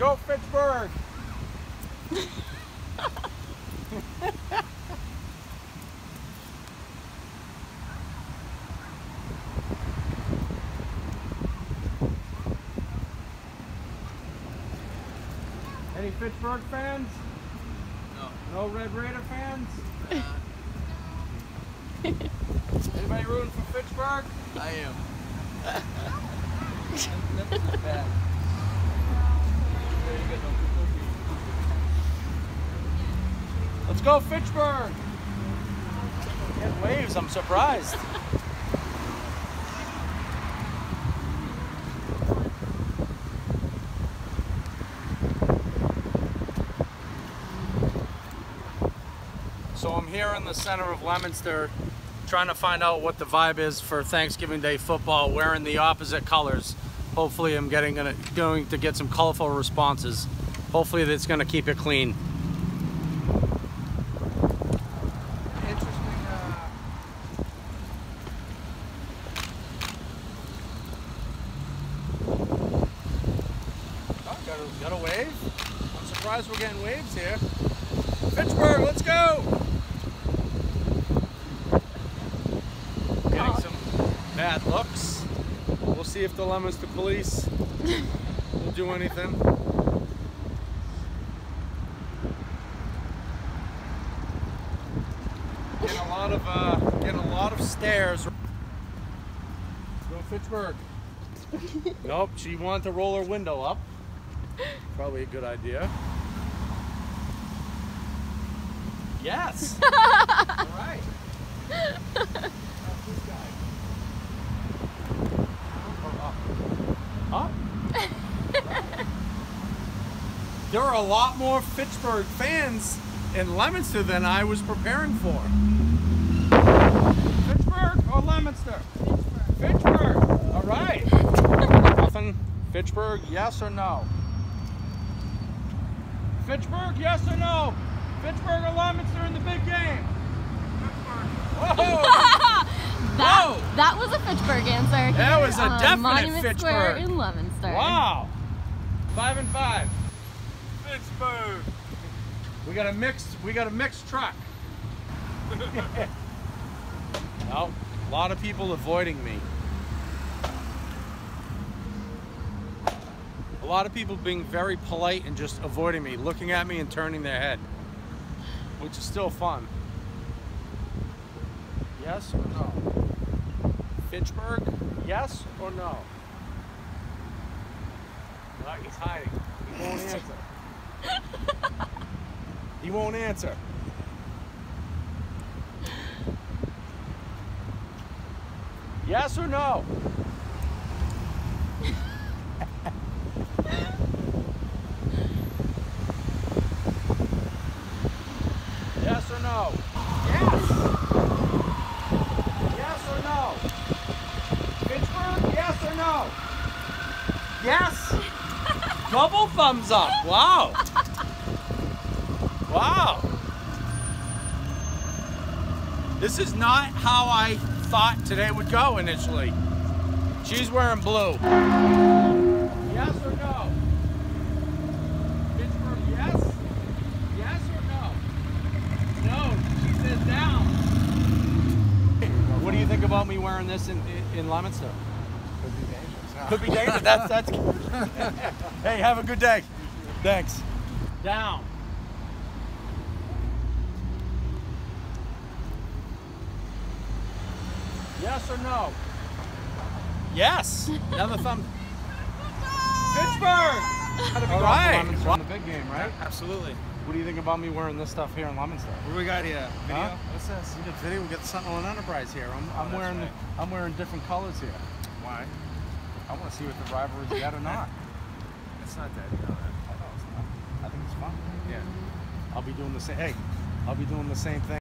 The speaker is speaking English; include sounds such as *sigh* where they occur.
go Fitchburg! Any Fitchburg fans? No. No Red Raider fans? *laughs* Anybody rooting for Fitchburg? I am. *laughs* Let's go Fitchburg! Waves, I'm surprised. So I'm here in the center of Leominster trying to find out what the vibe is for Thanksgiving Day football, wearing the opposite colors. Hopefully I'm getting gonna, going to get some colorful responses. Hopefully that's gonna keep it clean. Interesting uh, Oh, got a, got a wave. I'm surprised we're getting waves here. Fitchburg, let's go! Getting some bad looks. We'll see if the Leominster police will do anything. Getting a lot of uh, getting a lot of stares. Go Fitchburg. *laughs* nope, she wanted to roll her window up. Probably a good idea. Yes. *laughs* All right. How's this guy? Or up? Up? There are a lot more Fitchburg fans in Leominster than I was preparing for. Fitchburg or Leominster? Fitchburg. All right. Nothing. Fitchburg, yes or no? Fitchburg, yes or no? Fitchburg or Leominster in the big game? Whoa! *laughs* That, Whoa! that was a Fitchburg answer. That was a uh, definite Monument Square in Leominster. Wow! Five and five. Fitchburg. We got a mixed. We got a mixed truck. *laughs* well, a lot of people avoiding me. A lot of people being very polite and just avoiding me, looking at me and turning their head, which is still fun. Yes or no? Fitchburg, yes or no? Well, he's hiding. He won't *laughs* answer. He won't answer. Yes or no? yes or no? Yes. Yes or no? Fitchburg, yes or no? Yes. Double thumbs up. Wow. Wow. This is not how I thought today would go initially. She's wearing blue. Yes or no? Fitchburg, yes? Yes or no? No, she says down. What do you think about me wearing this in, in Leominster? Could be dangerous. huh? Could be dangerous. That's that's. *laughs* hey, have a good day. Thanks. Down. Yes or no? Yes. Another thumb. Fitchburg. All right. on the big game, right? Absolutely. What do you think about me wearing this stuff here in Leominster? What do we got here? Video? Huh? What's this? You got video. We got Sentinel and Enterprise here. I'm, I'm oh, wearing right. I'm wearing different colors here. Why? I want to see what the rivalry's yet or not. It's not that. You know that. I know it's not. I think it's fun. Yeah. I'll be doing the same. Hey, I'll be doing the same thing.